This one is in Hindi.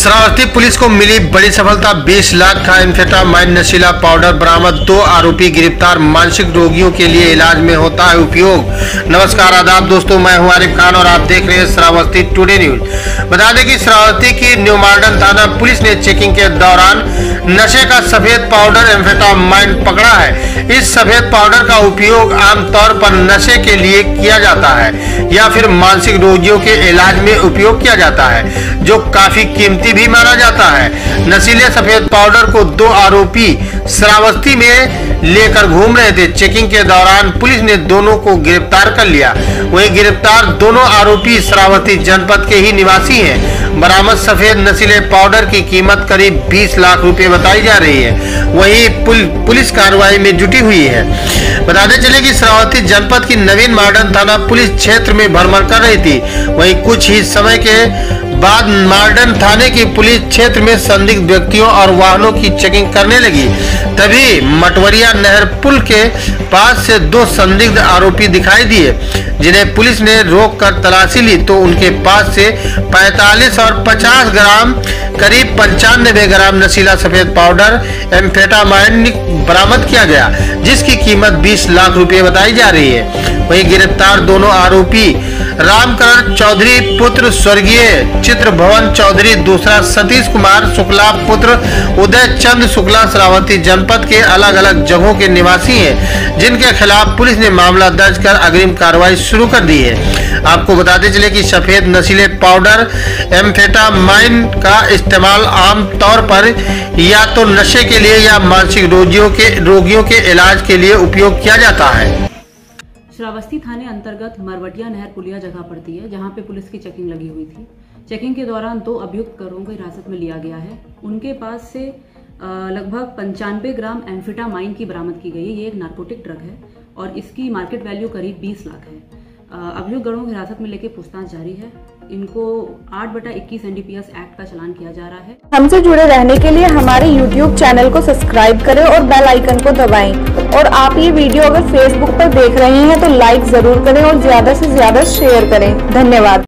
श्रावस्ती पुलिस को मिली बड़ी सफलता 20 लाख का इन्फेटामाइन नशीला पाउडर बरामद, दो आरोपी गिरफ़्तार, मानसिक रोगियों के लिए इलाज में होता है उपयोग। नमस्कार, आदाब दोस्तों, मैं हूँ आरिफ खान और आप देख रहे हैं श्रावस्ती टुडे न्यूज़। बता दें कि श्रावस्ती की न्यू मॉडर्न थाना पुलिस ने चेकिंग के दौरान नशे का सफ़ेद पाउडर एम्फेटामाइन पकड़ा है। इस सफ़ेद पाउडर का उपयोग आमतौर पर नशे के लिए किया जाता है, या फिर मानसिक रोगियों के इलाज में उपयोग किया जाता है, जो काफ़ी कीमती भी माना जाता है। नशीले सफ़ेद पाउडर को दो आरोपी श्रावस्ती में लेकर घूम रहे थे। चेकिंग के दौरान पुलिस ने दोनों को गिरफ़्तार कर लिया। वहीं गिरफ़्तार दोनों आरोपी श्रावस्ती जनपद के ही निवासी हैं। बरामद सफ़ेद नशीले पाउडर की कीमत करीब 20 लाख रुपए बताई जा रही है। वहीं पुल, पुलिस कार्रवाई में जुटी हुई है। बताते चले कि श्रावस्ती जनपद की नवीन मॉडर्न थाना पुलिस क्षेत्र में भ्रमण कर रही थी। वहीं कुछ ही समय के बाद मार्डन थाने की पुलिस क्षेत्र में संदिग्ध व्यक्तियों और वाहनों की चेकिंग करने लगी। तभी मटवरिया नहर पुल के पास से दो संदिग्ध आरोपी दिखाई दिए, जिन्हें पुलिस ने रोक कर तलाशी ली। तो उनके पास से 45 और 50 ग्राम, करीब पंचानबे ग्राम नशीला सफ़ेद पाउडर एम्फेटामाइन बरामद किया गया, जिसकी कीमत 20 लाख रुपए बताई जा रही है। वहीं गिरफ़्तार दोनों आरोपी रामकरण चौधरी पुत्र स्वर्गीय चित्र भवन चौधरी, दूसरा सतीश कुमार शुक्ला पुत्र उदय चंद शुक्ला श्रावती जनपद के अलग अलग जगहों के निवासी हैं, जिनके खिलाफ पुलिस ने मामला दर्ज कर अग्रिम कार्रवाई शुरू कर दी है। आपको बताते चले कि सफ़ेद नशीले पाउडर एम्फेटामाइन का इस्तेमाल आम तौर पर या तो नशे के लिए या मानसिक रोगियों के रोगियों के इलाज के लिए उपयोग किया जाता है। श्रावस्ती थाने अंतर्गत मरवटिया नहर पुलिया जगह पड़ती है, जहाँ पे पुलिस की चेकिंग लगी हुई थी। चेकिंग के दौरान दो अभियुक्त करों को हिरासत में लिया गया है। उनके पास से लगभग पंचानवे ग्राम एम्फिटामाइन की बरामद की गई है। ये एक नार्कोटिक ड्रग है और इसकी मार्केट वैल्यू करीब 20 लाख है। अभियुक्त की को हिरासत में लेके पूछताछ जारी है। इनको आठ बटा इक्कीस एनडीपीएस एक्ट का चलान किया जा रहा है। हमसे जुड़े रहने के लिए हमारे यूट्यूब चैनल को सब्सक्राइब करें और बेल आइकन को दबाएँ। और आप ये वीडियो अगर फेसबुक पर देख रहे हैं तो लाइक ज़रूर करें और ज़्यादा से ज़्यादा शेयर करें। धन्यवाद।